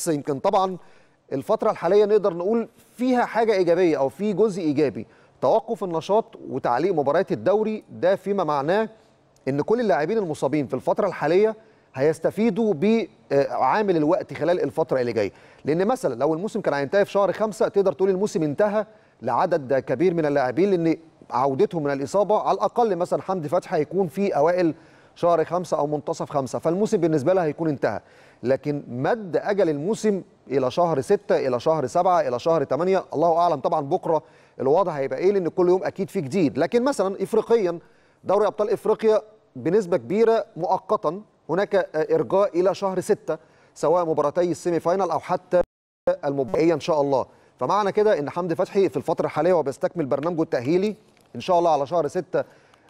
بس يمكن طبعا الفترة الحالية نقدر نقول فيها حاجة إيجابية أو في جزء إيجابي. توقف النشاط وتعليق مباريات الدوري ده فيما معناه إن كل اللاعبين المصابين في الفترة الحالية هيستفيدوا بعامل الوقت خلال الفترة اللي جاية. لأن مثلا لو الموسم كان هينتهي في شهر خمسة تقدر تقول الموسم انتهى لعدد كبير من اللاعبين لأن عودتهم من الإصابة على الأقل مثلا حمدي فتحي هيكون في أوائل شهر خمسة أو منتصف خمسة فالموسم بالنسبة له هيكون انتهى. لكن مد أجل الموسم إلى شهر ستة إلى شهر سبعة إلى شهر ثمانية الله أعلم طبعا بكرة الوضع هيبقى إيه لأن كل يوم أكيد في جديد. لكن مثلا افريقيا دوري أبطال إفريقيا بنسبة كبيرة مؤقتا هناك إرجاء إلى شهر ستة سواء مباراتي السيمي فاينال أو حتى المباراه إن شاء الله. فمعنى كده إن حمدي فتحي في الفترة الحالية وبيستكمل برنامجه التأهيلي إن شاء الله على شهر ستة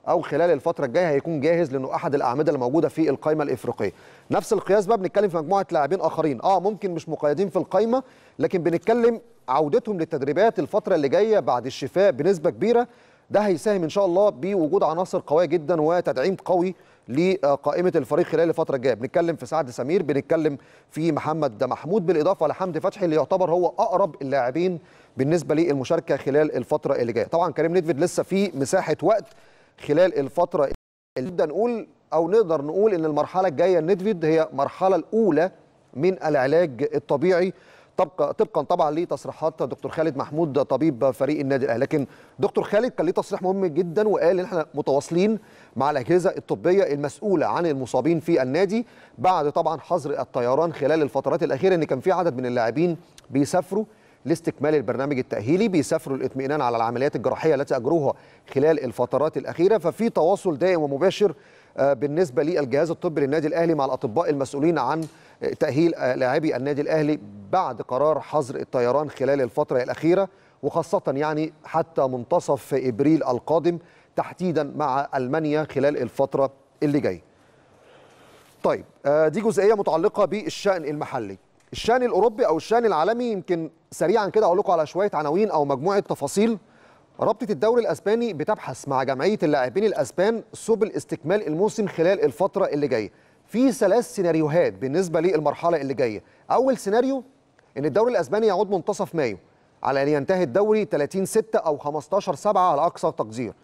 أو خلال الفترة الجاية هيكون جاهز لأنه أحد الأعمدة اللي موجوده في القائمه الإفريقية. نفس القياس بقى بنتكلم في مجموعة لاعبين آخرين. آه ممكن مش مقيدين في القائمه لكن بنتكلم عودتهم للتدريبات الفترة اللي جاية بعد الشفاء بنسبة كبيرة. ده هيساهم إن شاء الله بوجود عناصر قوية جدا وتدعيم قوي لقائمة الفريق خلال الفترة الجاية. بنتكلم في سعد سمير بنتكلم في محمد محمود بالإضافة لحمدي فتحي اللي يعتبر هو أقرب اللاعبين بالنسبة للمشاركة خلال الفترة اللي جاية. طبعا كريم نيدفيد لسه في مساحة وقت خلال الفترة اللي نبدأ نقول أو نقدر نقول إن المرحلة الجاية النيدفيد هي المرحله الأولى من العلاج الطبيعي طبقا طبقا طبعا لتصريحات دكتور خالد محمود طبيب فريق النادي الأهلي. لكن دكتور خالد كان ليه تصريح مهم جدا وقال إن إحنا متواصلين مع الأجهزة الطبية المسؤولة عن المصابين في النادي بعد طبعا حظر الطيران خلال الفترات الأخيرة إن كان في عدد من اللاعبين بيسافروا. لاستكمال البرنامج التأهيلي بيسافروا للاطمئنان على العمليات الجراحية التي أجروها خلال الفترات الأخيرة ففي تواصل دائم ومباشر بالنسبة للجهاز الطبي للنادي الأهلي مع الأطباء المسؤولين عن تأهيل لاعبي النادي الأهلي بعد قرار حظر الطيران خلال الفترة الأخيرة وخاصة يعني حتى منتصف إبريل القادم تحديدا مع ألمانيا خلال الفترة اللي جاية. طيب دي جزئية متعلقة بالشأن المحلي. الشأن الأوروبي أو الشأن العالمي يمكن سريعا كده أقول لكم على شوية عناوين أو مجموعة تفاصيل رابطة الدوري الأسباني بتبحث مع جمعية اللاعبين الأسبان سبل استكمال الموسم خلال الفترة اللي جاية. في ثلاث سيناريوهات بالنسبة للمرحلة اللي جاية. أول سيناريو إن الدوري الأسباني يعود منتصف مايو على أن ينتهي الدوري 30 6 أو 15 7 على أقصى تقدير.